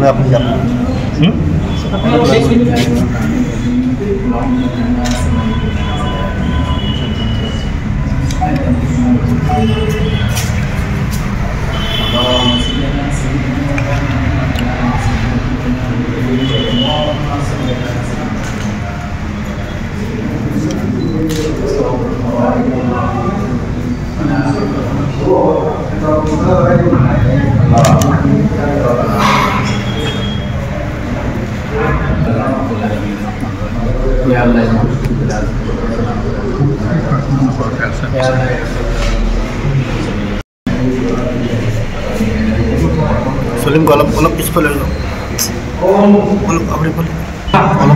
boleh apa siap Hmm? Ya Allah. Ya. Salim kalau kalau ispa lagi kalau apa dia boleh kalau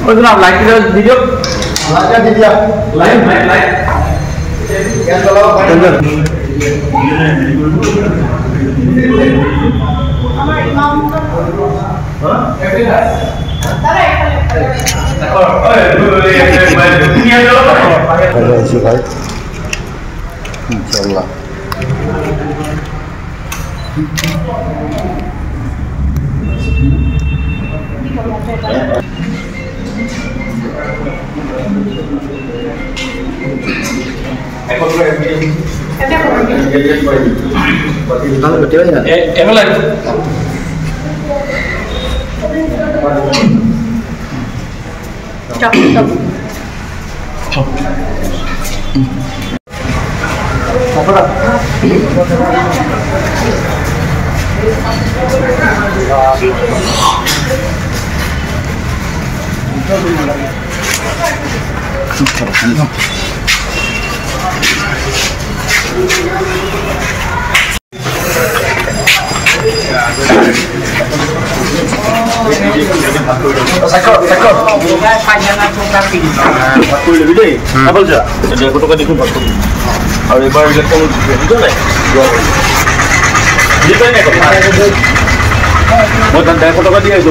Oh, kenapa? Like kita video? Lagi dia. Like, like, like. yang kalau benar kalau sih baik insyaallah kalau betul ya Eh, emang like. Sakot sakot Aku lebih deh. Apa saja? Jadi aku kemarin. Mau tanda aku dia itu?